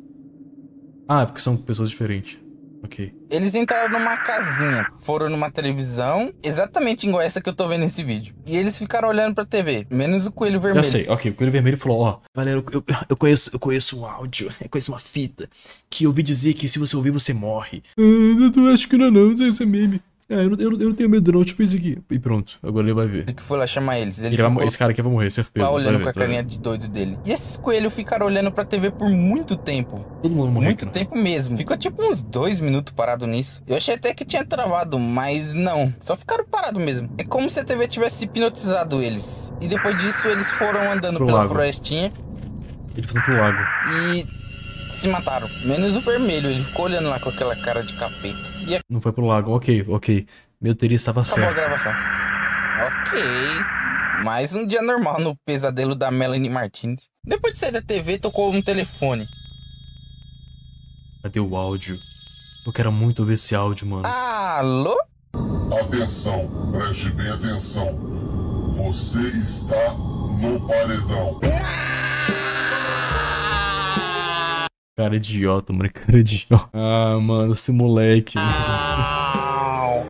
Ah, é porque são pessoas diferentes. Ok. Eles entraram numa casinha, foram numa televisão, exatamente igual essa que eu tô vendo nesse vídeo. E eles ficaram olhando pra TV, menos o coelho vermelho. sei, ok. O Coelho Vermelho falou: Ó, galera, eu, eu, eu conheço, eu conheço um áudio, eu conheço uma fita que eu ouvi dizer que se você ouvir você morre. Ah, eu acho que não, é não, isso é meme. Ah, eu não, eu, não, eu não tenho medo, não. Tipo isso aqui. E pronto, agora ele vai ver. Ele que foi lá chamar eles. Ele, Ele vai, ficou esse cara aqui vai morrer, certeza. lá vai olhando ver, com a ver. carinha de doido dele. E esses coelhos ficaram olhando pra TV por muito tempo. Todo mundo vai morrer. Muito cara. tempo mesmo. Ficou tipo uns dois minutos parado nisso. Eu achei até que tinha travado, mas não. Só ficaram parados mesmo. É como se a TV tivesse hipnotizado eles. E depois disso, eles foram andando Pro pela lago. florestinha Ele foi pro lago. e se mataram. Menos o vermelho. Ele ficou olhando lá com aquela cara de capeta. E Não foi pro lago. Ok, ok. Meu teoria estava acabou a certo. gravação. Ok. Mais um dia normal no pesadelo da Melanie Martinez. Depois de sair da TV, tocou um telefone. Cadê o áudio? Eu quero muito ouvir esse áudio, mano. Alô? Atenção, preste bem atenção. Você está no paredão. Cara idiota, mano. Cara idiota. Ah, mano, esse moleque. Au.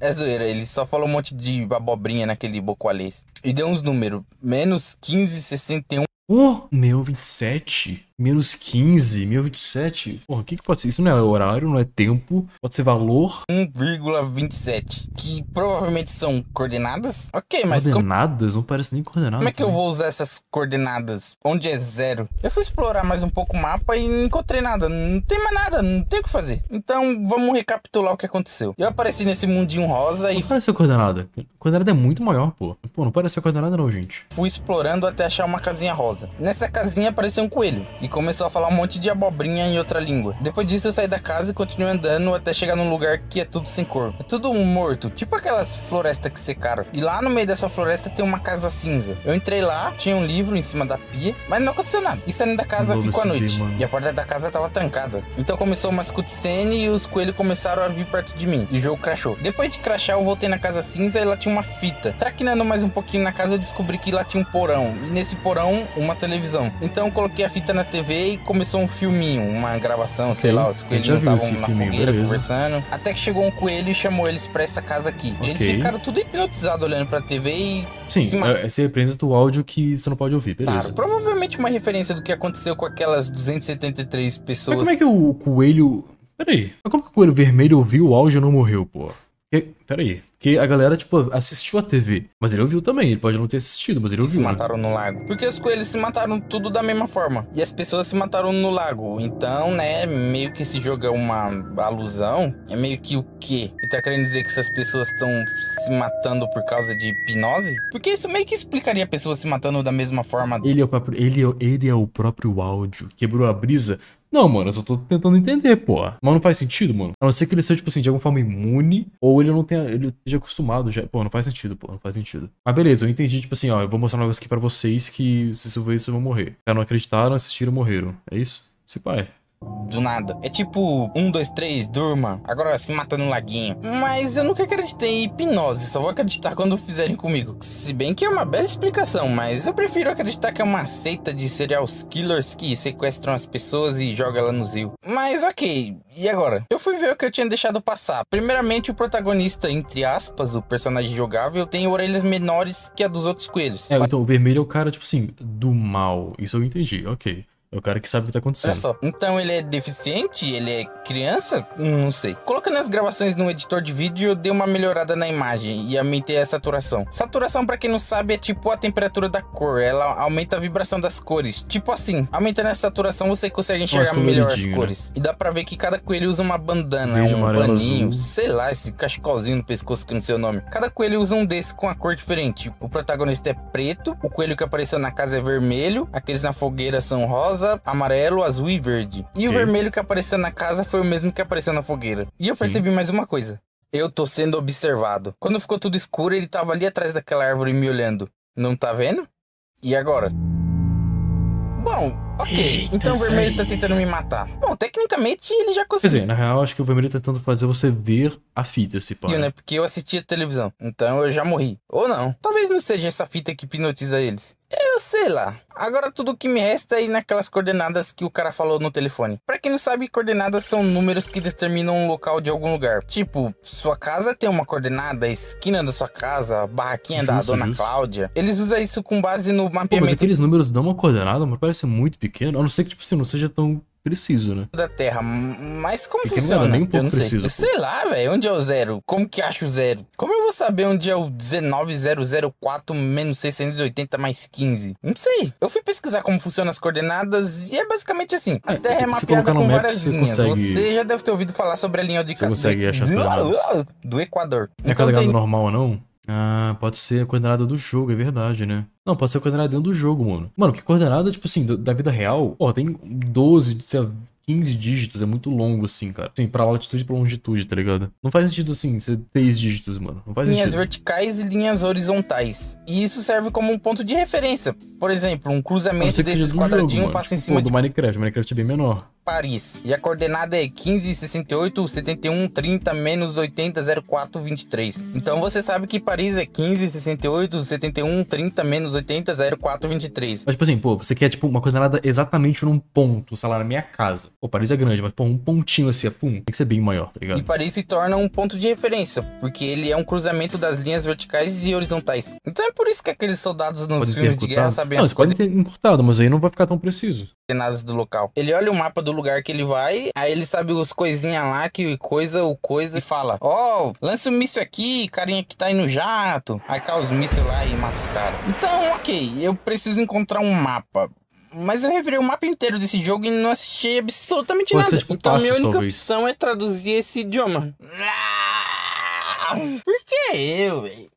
É zoeira, ele só falou um monte de abobrinha naquele bocoalês. E deu uns números. Menos 1561. Oh, meu 27. Menos 15, meu 27. Porra, o que, que pode ser? Isso não é horário, não é tempo. Pode ser valor. 1,27. Que provavelmente são coordenadas. Ok, mas como, Coordenadas? Não parece nem coordenada. como é que eu vou usar essas coordenadas? Onde é zero? Eu fui explorar mais um pouco o mapa e não encontrei nada. Não tem mais nada, não tem o que fazer. Então vamos recapitular o que aconteceu. Eu apareci nesse mundinho rosa e Não parece coordenada. Coordenada é muito maior, pô. Pô, não parece coordenada não, gente. fui explorando até achar uma casinha rosa. Nessa casinha apareceu um coelho e começou a falar um monte de abobrinha em outra língua. Depois disso eu saí da casa e continuei andando até chegar num lugar que é tudo sem cor. É tudo morto, tipo aquelas florestas que secaram. E lá no meio dessa floresta tem uma casa cinza. Eu entrei lá, tinha um livro em cima da pia, mas não aconteceu nada. E saindo da casa Vou ficou a noite. mano. E a porta da casa tava trancada. Então começou uma cutscene e os coelhos começaram a vir perto de mim. E o jogo crashou. Depois de crashar, eu voltei na casa cinza e lá tinha uma fita. Traquinando mais um pouquinho na casa, eu descobri que lá tinha um porão. E nesse porão, uma televisão. Então eu coloquei a fita na TV e começou um filminho, uma gravação, sei lá, os coelhinhos estavam na filminho, fogueira beleza. conversando. Até que chegou um coelho e chamou eles pra essa casa aqui. Eles Ok. ficaram tudo hipnotizados olhando pra TV e Sim, se você representa o áudio que você não pode ouvir, beleza. Claro, provavelmente uma referência do que aconteceu com aquelas 273 pessoas. Mas como é que o coelho. Peraí. Mas como que o coelho vermelho ouviu o áudio e não morreu, pô? Peraí. Porque a galera, tipo, assistiu a TV. Mas ele ouviu também. Ele pode não ter assistido, mas ele que se ouviu. né? mataram no lago. Porque os coelhos se mataram tudo da mesma forma. E as pessoas se mataram no lago. Então, né, meio que esse jogo é uma alusão. É meio que o quê? E tá querendo dizer que essas pessoas estão se matando por causa de hipnose? Porque isso meio que explicaria pessoas se matando da mesma forma. Ele é o próprio. Ele, é- ele é o próprio áudio. Quebrou a brisa. Não, mano, eu só tô tentando entender, pô. Mas não faz sentido, mano. A não ser que ele seja, tipo assim, de alguma forma imune, ou ele não tenha. Ele esteja acostumado já. Pô, não faz sentido, pô, não faz sentido. Mas beleza, eu entendi, tipo assim, ó, eu vou mostrar um negócio aqui pra vocês que se isso isso, vocês vão morrer. Caras não acreditaram, assistiram, morreram. É isso? Se pai. Do nada. É tipo, um, dois, três, durma. Agora se mata no laguinho. Mas eu nunca acreditei em hipnose. Só vou acreditar quando fizerem comigo. Se bem que é uma bela explicação, mas eu prefiro acreditar que é uma seita de serial killers que sequestram as pessoas e jogam ela no rio. Mas ok, e agora? Eu fui ver o que eu tinha deixado passar. Primeiramente, o protagonista, entre aspas, o personagem jogável, tem orelhas menores que a dos outros coelhos. É, então o vermelho é o cara, tipo assim, do mal. Isso eu entendi, ok. É o cara que sabe o que tá Olha acontecendo. só, então ele é deficiente? Ele é criança? Hum, Não sei. Colocando as gravações no editor de vídeo, eu dei uma melhorada na imagem e aumentei a saturação. Saturação, pra quem não sabe, é tipo a temperatura da cor. Ela aumenta a vibração das cores. Tipo assim, aumentando a saturação, você consegue enxergar melhor as né? cores. E dá pra ver que cada coelho usa uma bandana, Verde, um amarelo, paninho, azul. sei lá, esse cachecolzinho no pescoço que não sei o nome. Cada coelho usa um desse com a cor diferente. O protagonista é preto, o coelho que apareceu na casa é vermelho, aqueles na fogueira são rosa, amarelo, azul e verde. E o Ok. vermelho que apareceu na casa foi o mesmo que apareceu na fogueira. E eu Sim. percebi mais uma coisa. Eu tô sendo observado. Quando ficou tudo escuro, ele tava ali atrás daquela árvore me olhando. Não tá vendo? E agora? Bom, ok. Eita, então o vermelho tá sai. tentando me matar. Bom, tecnicamente ele já Quer conseguiu. dizer, na real, acho que o vermelho tá tentando fazer você ver a fita, se pá. né? Porque eu assistia televisão. Então eu já morri. Ou não. Talvez não seja essa fita que hipnotiza eles. Eu sei lá. Agora tudo que me resta é ir naquelas coordenadas que o cara falou no telefone. Pra quem não sabe, coordenadas são números que determinam um local de algum lugar. Tipo, sua casa tem uma coordenada, esquina da sua casa, barraquinha da Justo, dona justo. Cláudia. Eles usam isso com base no Pô, mas mapeamento aqueles números dão uma coordenada, mas parece muito pequeno. A não ser que, tipo assim, não seja tão preciso, né? da Terra. Mas como Porque não funciona? era nem um pouco eu não sei. preciso, pô. Sei lá, velho. Onde é o zero? Como que acha o zero? Como eu vou saber onde é o 19004 menos 680 mais 15? Não sei. Eu fui pesquisar como funcionam as coordenadas e é basicamente assim. A É, Terra é mapeada com várias você linhas. consegue- Você já deve ter ouvido falar sobre a linha de Você consegue achar as coordenadas. do Equador. Não é Então coordenada tem normal ou não? Ah, pode ser a coordenada do jogo, é verdade, né? Não, pode ser a coordenada dentro do jogo, mano. Mano, que coordenada, tipo assim, do- da vida real, ó, tem 12, sei lá, 15 dígitos, é muito longo, assim, cara. Assim, pra latitude e pra longitude, tá ligado? Não faz sentido, assim, ser 6 dígitos, mano. Não faz linhas sentido. verticais e linhas horizontais. E isso serve como um ponto de referência. Por exemplo, um cruzamento desses do quadradinhos passa em Tipo, cima do de Minecraft. Minecraft é bem menor. Paris. E a coordenada é 15, 68, 71, 30, menos 80, 04, 23. Então você sabe que Paris é 15, 68, 71, 30, menos 80, 04, 23. Mas, tipo assim, pô, você quer, tipo, uma coordenada exatamente num ponto, sei lá, na minha casa. Pô, Paris é grande, mas, pô, um pontinho assim, pum, tem que ser bem maior, tá ligado? E Paris se torna um ponto de referência, porque ele é um cruzamento das linhas verticais e horizontais. Então é por isso que aqueles soldados nos Podem ter filmes de guerra sabem Não, eles podem ter encurtado, mas aí não vai ficar tão preciso. coordenadas do local. Ele olha o mapa do lugar que ele vai, aí ele sabe os coisinha lá, que coisa, o coisa, e fala: Ó, lança o míssil aqui, carinha que tá aí no jato. Aí cai os mísseis lá e mata os caras. Então, ok, eu preciso encontrar um mapa. Mas eu revirei o mapa inteiro desse jogo e não assisti absolutamente Pode nada. tipo, então, a minha única talvez. opção é traduzir esse idioma. Ah, Por que eu, velho?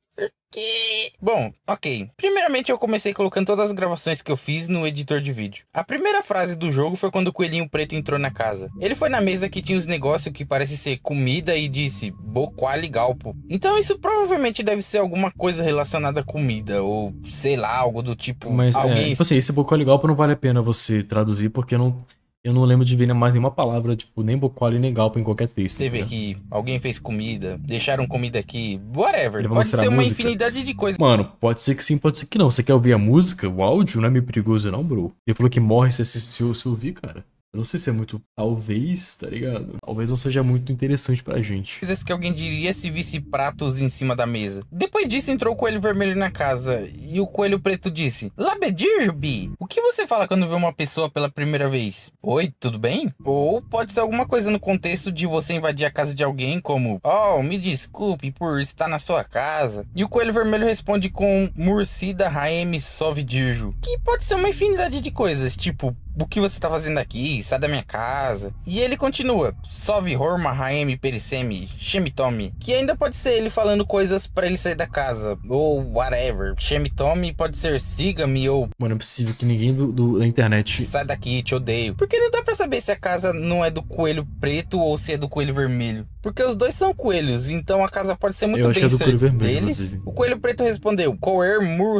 Quê? Bom, ok. Primeiramente eu comecei colocando todas as gravações que eu fiz no editor de vídeo. A primeira frase do jogo foi quando o coelhinho preto entrou na casa. Ele foi na mesa que tinha os negócios que parece ser comida e disse Boquali Galpo. Então isso provavelmente deve ser alguma coisa relacionada a comida ou sei lá, algo do tipo Mas, é, alguém tipo assim, esse Bocoli Galpo não vale a pena você traduzir, porque não, eu não lembro de ver mais nenhuma palavra, tipo, nem Bocoli nem Galpo em qualquer texto. Teve entendeu? aqui, alguém fez comida, deixaram comida aqui, whatever. Pode ser uma música. infinidade de coisas. Mano, pode ser que sim, pode ser que não. Você quer ouvir a música, o áudio, não é meio perigoso não, bro. Ele falou que morre se assistir se ouvir, cara. Eu não sei se é muito. Talvez, tá ligado? Talvez não seja muito interessante pra gente. coisas que alguém diria se visse pratos em cima da mesa. Depois disso entrou o coelho vermelho na casa e o coelho preto disse: Labedirbi, o que você fala quando vê uma pessoa pela primeira vez? Oi, tudo bem? Ou pode ser alguma coisa no contexto de você invadir a casa de alguém, como Oh, me desculpe por estar na sua casa. E o coelho vermelho responde com Murcida Raem Sovidirjo, que pode ser uma infinidade de coisas, tipo o que você tá fazendo aqui? Sai da minha casa. E ele continua. Sove Horma Haem Perissemi Shemitomi. Que ainda pode ser ele falando coisas pra ele sair da casa. Ou whatever. Shemitomi pode ser siga-me ou Mano, é possível que ninguém do, do- da internet. sai daqui, te odeio. Porque não dá pra saber se a casa não é do coelho preto ou se é do coelho vermelho. Porque os dois são coelhos, então a casa pode ser muito Eu bem é ser coelho vermelho, deles. inclusive. O coelho preto respondeu: Coer mur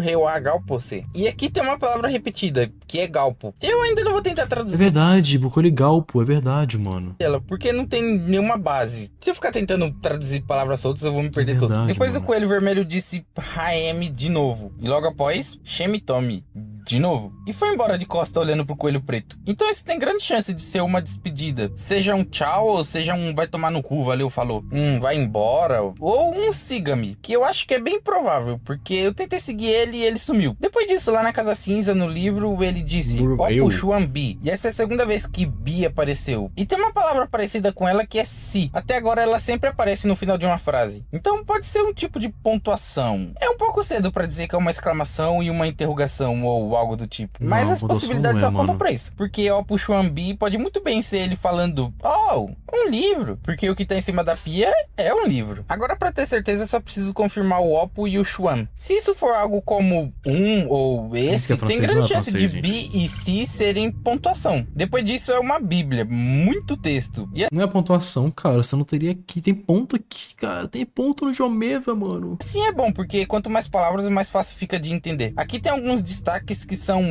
você. E aqui tem uma palavra repetida, que é galpo. Eu ainda não vou tentar É traduzir verdade, Bocoli Galpo, é verdade, mano. ela, porque não tem nenhuma base. Se eu ficar tentando traduzir palavras soltas, eu vou me perder todo. verdade, Depois mano. o coelho vermelho disse Haem de novo. E logo após, Shemitomi de novo. E foi embora de costa olhando pro coelho preto. Então isso tem grande chance de ser uma despedida. Seja um tchau ou seja um vai tomar no cu, valeu, falou. Um vai embora ou um siga-me. Que eu acho que é bem provável, porque eu tentei seguir ele e ele sumiu. Depois disso, lá na Casa Cinza, no livro, ele disse puxuan bi. E essa é a segunda vez que bi apareceu. E tem uma palavra parecida com ela que é si. Até agora ela sempre aparece no final de uma frase. Então pode ser um tipo de pontuação. É um pouco cedo pra dizer que é uma exclamação e uma interrogação ou algo do tipo. Mas Não, as pontuação possibilidades é, apontam pra isso. Porque ó puxuan bi pode muito bem ser ele falando Oh, um livro. Porque o que tá em cima da pia é um livro. Agora pra ter certeza só preciso confirmar o opo e o chuan. Se isso for algo como um ou esse, que é tem francês, grande não é chance francês, de gente. bi e si serem pontuação. Depois disso é uma bíblia, muito texto. E Não é pontuação, cara. Você não teria aqui. Tem ponto aqui, cara. Tem ponto no Jomeva, mano. assim é bom, porque quanto mais palavras, mais fácil fica de entender. Aqui tem alguns destaques que são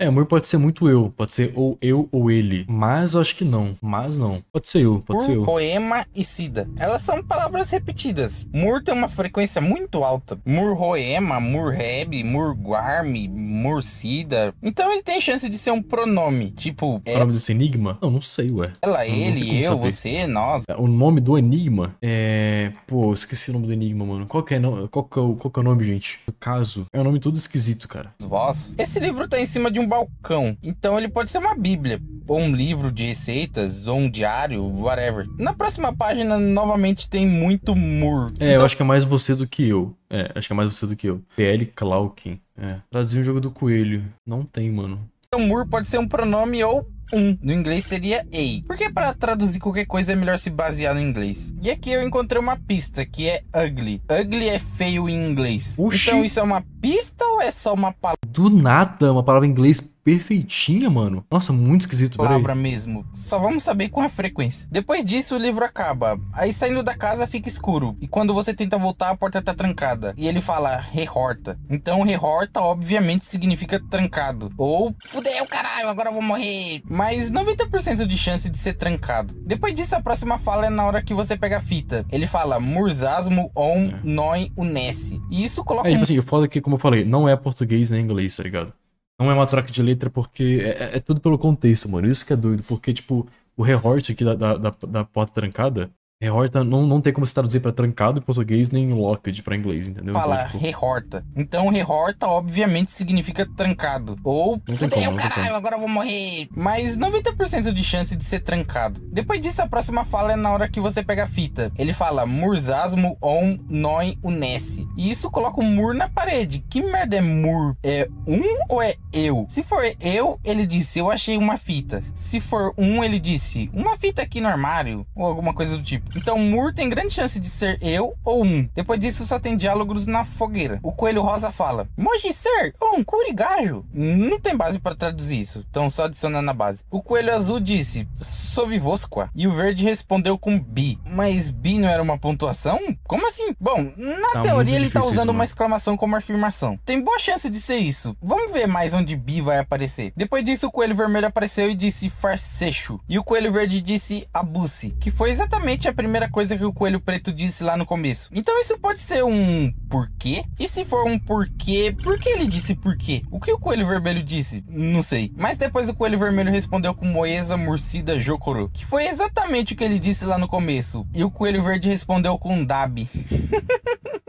É, amor pode ser muito eu. Pode ser ou eu ou ele. Mas eu acho que não. Mas não. Pode ser eu, pode ser Mur, eu. Roema e Sida. Elas são palavras repetidas. Mur tem uma frequência muito alta. Mur Roema, Mur Reb, Mur Guarme, Mur Sida. Então ele tem chance de ser um pronome. Tipo, é o nome desse enigma? Não, não sei, ué. ela, não ele, como eu, saber. você, nós. O nome do enigma é. Pô, esqueci o nome do enigma, mano. Qual que é, não? Qual que é, o, qual que é o nome, gente? O caso. É um nome todo esquisito, cara. Vós. Esse livro tá em cima de um balcão, então ele pode ser uma bíblia, ou um livro de receitas, ou um diário, whatever. Na próxima página, novamente, tem muito mur. É, eu Então, acho que é mais você do que eu. É, acho que é mais você do que eu. PL Clarkin. É. Traduzir um jogo do coelho. Não tem, mano. Então, mur pode ser um pronome ou um. No inglês seria a. Porque para traduzir qualquer coisa é melhor se basear no inglês. E aqui eu encontrei uma pista que é ugly. Ugly é feio em inglês. Oxi. Então isso é uma pista ou é só uma Do nada, uma palavra em inglês perfeitinha, mano. Nossa, muito esquisito, palavra mesmo? Só vamos saber com a frequência. Depois disso, o livro acaba. Aí saindo da casa fica escuro. E quando você tenta voltar, a porta tá trancada. E ele fala rehorta. Então rehorta, obviamente, significa trancado. Ou fudeu, caralho, agora eu vou morrer. Mas 90% de chance de ser trancado. Depois disso, a próxima fala é na hora que você pega a fita. Ele fala mursasmo on noi unesse. E isso coloca É, tipo um assim, o foda é que, como eu falei, não é português nem inglês, tá ligado? Não é uma troca de letra porque é, é- é tudo pelo contexto, mano. Isso que é doido, porque, tipo, o rehort aqui da, da, da, da porta trancada, rehorta não, não tem como se traduzir pra trancado em português nem locked pra inglês, entendeu? fala Então, tipo, rehorta. Então rehorta obviamente significa trancado. Ou fudeu, caralho, agora eu vou morrer. Mas 90% de chance de ser trancado. Depois disso, a próxima fala é na hora que você pega a fita. Ele fala mursasmo on noi unesse. E isso coloca um mur na parede. Que merda é mur? É um ou é eu? Se for eu, ele disse, eu achei uma fita. Se for um, ele disse, uma fita aqui no armário. Ou alguma coisa do tipo. Então, mur tem grande chance de ser eu ou um. Depois disso, só tem diálogos na fogueira. O coelho rosa fala: Moji ser, ou um curigajo. Não tem base pra traduzir isso. Então, só adicionando a base. O coelho azul disse: Sovivosqua. E o verde respondeu com bi. Mas bi não era uma pontuação? Como assim? Bom, na Tá teoria ele tá usando isso, uma mano. exclamação como afirmação. Tem boa chance de ser isso. Vamos ver mais onde bi vai aparecer. Depois disso, o coelho vermelho apareceu e disse farsecho. E o coelho verde disse abusse, que foi exatamente a primeira coisa que o coelho preto disse lá no começo. Então isso pode ser um porquê? E se for um porquê, por que ele disse porquê? O que o coelho vermelho disse? Não sei. Mas depois o coelho vermelho respondeu com moeza murcida jokoro, que foi exatamente o que ele disse lá no começo. E o coelho verde respondeu com dab.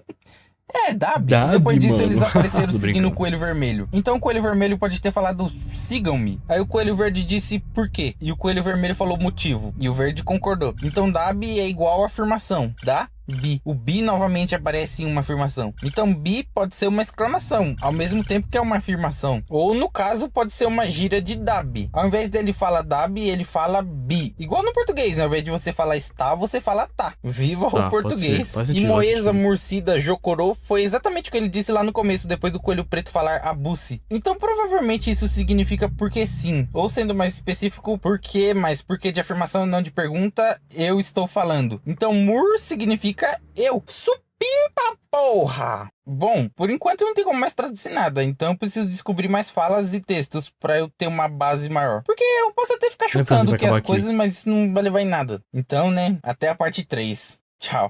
É, Dab. Dab, e depois disso mano. eles apareceram seguindo o coelho vermelho. Então o coelho vermelho pode ter falado sigam-me. Aí o coelho verde disse por quê? E o coelho vermelho falou motivo. E o verde concordou. Então Dab é igual a afirmação. Dá? Bi. O bi novamente aparece em uma afirmação. Então bi pode ser uma exclamação, ao mesmo tempo que é uma afirmação. Ou no caso pode ser uma gíria de dab. Ao invés dele falar dab, ele fala bi. Igual no português, né? ao invés de você falar está, você fala tá. Viva Tá, o pode português. ser, faz e Moesa. Murcida Jocorô foi exatamente o que ele disse lá no começo, depois do coelho preto falar abusse. Então provavelmente isso significa porque sim. Ou sendo mais específico, porque, mas porque de afirmação e não de pergunta, eu estou falando. Então mur significa eu. Supimpa porra! Bom, por enquanto não tem como mais traduzir nada, então eu preciso descobrir mais falas e textos pra eu ter uma base maior. Porque eu posso até ficar chutando que as aqui. coisas, mas isso não vai levar em nada. Então, né, até a parte 3. Tchau.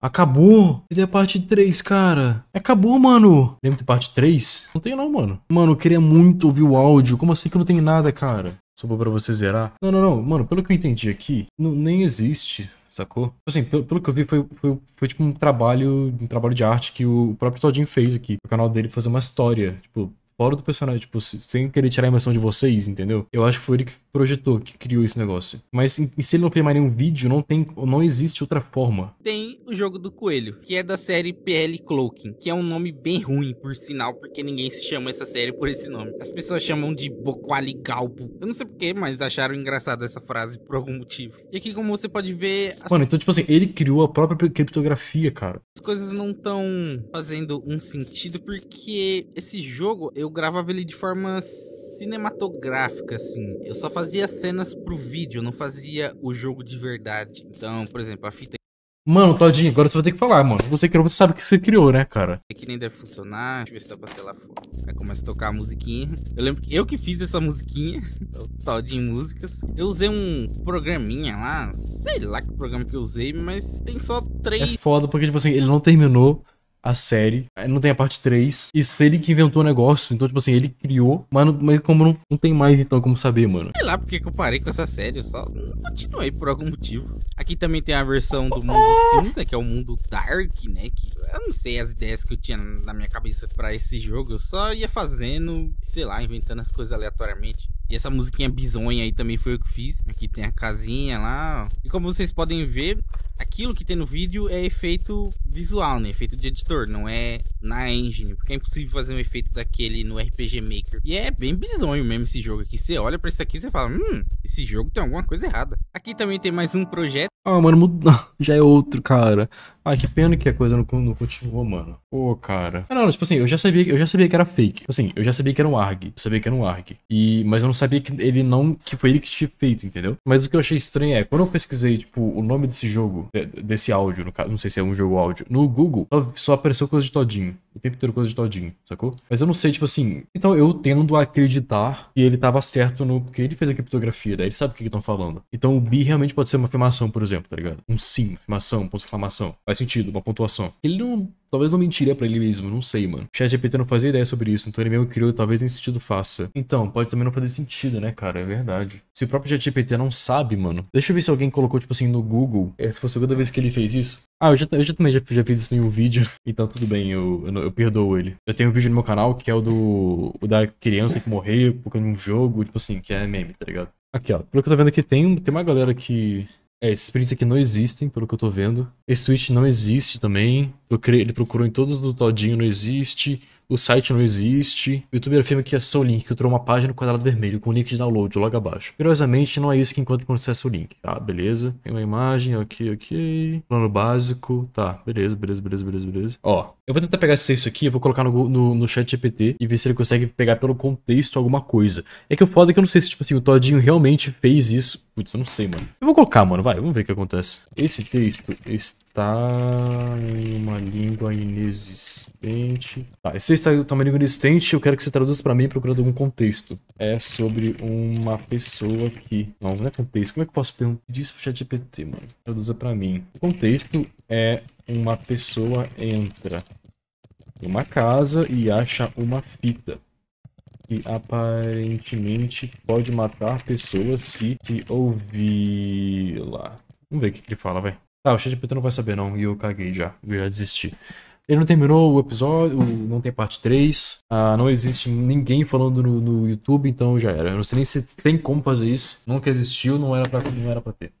Acabou! Cadê a parte 3, cara? Acabou, mano! Lembra de parte 3? Não tem não, mano. Mano, eu queria muito ouvir o áudio. Como assim que não tem nada, cara? Só pra você zerar. Não, não, não. Mano, pelo que eu entendi aqui, não- nem existe. Sacou? Assim, pelo, pelo que eu vi, foi, foi, foi tipo um trabalho, um trabalho de arte que o próprio Todinho fez aqui. No canal dele fazer uma história. Tipo, fora do personagem, tipo, se- sem querer tirar a emoção de vocês, entendeu? Eu acho que foi ele que projetou, que criou esse negócio. Mas se ele não mais nenhum vídeo, não tem, não existe outra forma. Tem o jogo do coelho, que é da série PL Cloaking, que é um nome bem ruim, por sinal, porque ninguém se chama essa série por esse nome. As pessoas chamam de Boquali Galpo. Eu não sei porquê, mas acharam engraçada essa frase por algum motivo. E aqui, como você pode ver, as Mano, então, tipo assim, ele criou a própria criptografia, cara. coisas não estão fazendo um sentido, porque esse jogo eu gravava ele de forma cinematográfica, assim. Eu só fazia cenas pro vídeo, não fazia o jogo de verdade. Então, por exemplo, a fita Mano, Todinho, agora você vai ter que falar, mano. Você criou, você sabe que você criou, né, cara? que nem deve funcionar. Deixa eu ver se dá pra ser lá fora. Aí começa a tocar a musiquinha. Eu lembro que eu que fiz essa musiquinha, o de músicas. Eu usei um programinha lá, sei lá que programa que eu usei, mas tem só É três. foda porque, tipo assim, ele não terminou a série, aí não tem a parte 3. Isso ele que inventou o negócio, então, tipo assim, ele criou, mas, não- mas como não, não tem mais, então, como saber, mano. Sei lá porque que eu parei com essa série, eu só continuei por algum motivo. Aqui também tem a versão do mundo cinza, que é o mundo dark, né? Que eu não sei as ideias que eu tinha na minha cabeça pra esse jogo, eu só ia fazendo, sei lá, inventando as coisas aleatoriamente. E essa musiquinha bizonha aí também foi eu que fiz. Aqui tem a casinha lá. E como vocês podem ver, aquilo que tem no vídeo é efeito visual, né? Efeito de editor, não é na engine. Porque é impossível fazer um efeito daquele no RPG Maker. E é bem bizonho mesmo esse jogo aqui. Você olha pra isso aqui e você fala, hum, esse jogo tem alguma coisa errada. Aqui também tem mais um projeto. Ah, mano, já é outro, cara. Ah, que pena que a coisa não, não continuou, mano. Pô, cara. Ah, não, tipo assim, eu já sabia, eu já sabia que era fake. Tipo assim, eu já sabia que era um ARG. Eu sabia que era um ARG. E, mas eu não sabia que ele não. que foi ele que tinha feito, entendeu? Mas o que eu achei estranho é, quando eu pesquisei, tipo, o nome desse jogo, desse áudio, no caso, não sei se é um jogo áudio, no Google, só, só apareceu coisa de todinho. O tempo inteiro coisa de todinho, sacou? Mas eu não sei, tipo assim. Então eu tendo a acreditar que ele tava certo no. Porque ele fez a criptografia, daí ele sabe o que estão falando. Então o bi realmente pode ser uma afirmação, por exemplo, tá ligado? Um sim, afirmação, ponto exclamação. Faz sentido, uma pontuação. Ele não. Talvez não mentiria para ele mesmo, não sei, mano. O ChatGPT não fazia ideia sobre isso, então ele mesmo criou, talvez nem sentido faça. Então, pode também não fazer sentido, né, cara? É verdade. Se o próprio ChatGPT não sabe, mano. Deixa eu ver se alguém colocou, tipo assim, no Google. É, se fosse a segunda vez que ele fez isso. Ah, eu já, eu já também já, já fiz isso em um vídeo. Então tudo bem, eu, eu, eu, perdoo ele. Eu tenho um vídeo no meu canal que é o do. O da criança que morreu por um jogo, tipo assim, que é meme, tá ligado? Aqui, ó. Pelo que eu tô vendo aqui, tem, tem uma galera que é, esses prints aqui não existem, pelo que eu tô vendo. Esse tweet não existe também. Ele procurou em todos do Todinho, não existe. O site não existe. O youtuber afirma que acessou o link, que uma página quadrado vermelho com o link de download logo abaixo. Curiosamente, não é isso que encontra quando acessa o link. Tá, beleza. Tem uma imagem, ok, ok. Plano básico. Tá, beleza, beleza, beleza, beleza, beleza. Ó, eu vou tentar pegar esse texto aqui, eu vou colocar no, no, no chat GPT e ver se ele consegue pegar pelo contexto alguma coisa. É que o foda é que eu não sei se, tipo assim, o Todinho realmente fez isso. Putz, eu não sei, mano. Eu vou colocar, mano, vai, vamos ver o que acontece. Esse texto está em uma língua inexistente. Tá, esse está em uma língua inexistente, eu quero que você traduza para mim procurando algum contexto. É sobre uma pessoa que... Não, não é contexto. Como é que eu posso pedir isso pro chat GPT, mano? Traduza para mim. O contexto é uma pessoa entra em uma casa e acha uma fita que aparentemente pode matar pessoas se se ouvi-la. Vamos ver o que, que ele fala, vai. Tá, o ChatGPT não vai saber não, e eu caguei já, eu já desisti. Ele não terminou o episódio, não tem parte 3. Ah, não existe ninguém falando no, no, YouTube, então já era. Eu não sei nem se tem como fazer isso. Nunca existiu, não era pra, não era pra ter.